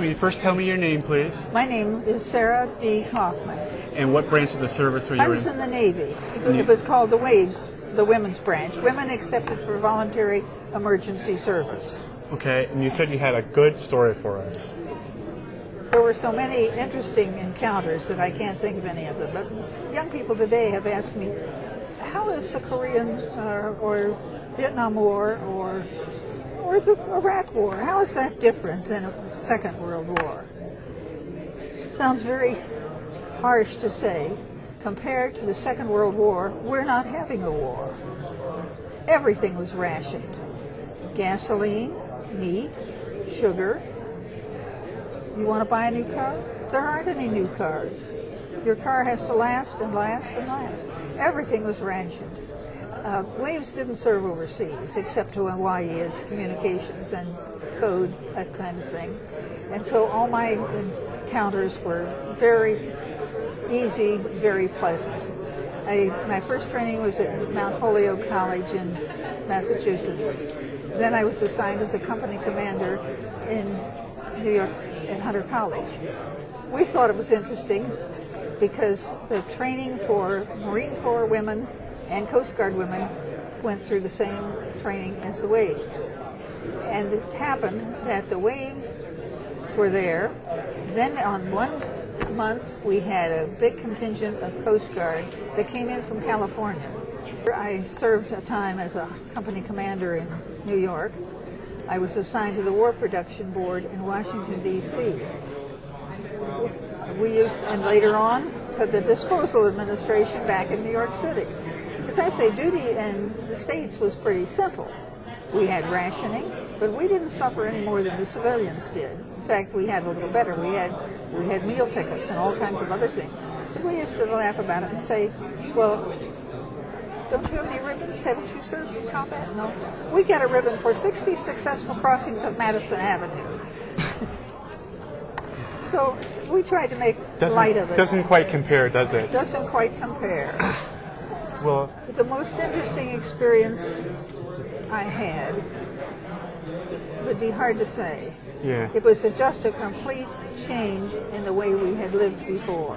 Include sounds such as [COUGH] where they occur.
to me. First, tell me your name, please, My name is Sarah D. Hoffman. and what branch of the service were you in? I was in? in the Navy. It was called the Waves, the women's branch. Women accepted for voluntary emergency service. Okay, and you said you had a good story for us. There were so many interesting encounters that I can't think of any of them. But young people today have asked me, how is the Korean uh, or Vietnam War or or the Iraq War? How is that different than a Second World War? Sounds very harsh to say. Compared to the Second World War, we're not having a war. Everything was rationed. Gasoline, meat, sugar, you want to buy a new car? There aren't any new cars. Your car has to last and last and last. Everything was rationed. Uh, waves didn't serve overseas except to Hawaii as communications and code, that kind of thing. And so all my encounters were very easy, very pleasant. I, my first training was at Mount Holyoke College in Massachusetts. Then I was assigned as a company commander in New York at Hunter College. We thought it was interesting because the training for Marine Corps women and Coast Guard women went through the same training as the Waves. And it happened that the Waves were there. Then on one month, we had a big contingent of Coast Guard that came in from California. I served a time as a company commander in New York. I was assigned to the War Production Board in Washington, D.C. We used, and later on to the Disposal Administration back in New York City. Say, duty in the States was pretty simple. We had rationing, but we didn't suffer any more than the civilians did. In fact, we had a little better. We had we had meal tickets and all kinds of other things. But we used to laugh about it and say, well, don't you have any ribbons? Haven't you served in combat? No. We got a ribbon for 60 successful crossings of Madison Avenue. [LAUGHS] so we tried to make Doesn't, light of it. doesn't quite compare, does it? Doesn't quite compare. Well, The most interesting experience I had would be hard to say. yeah. It was just a complete change in the way we had lived before.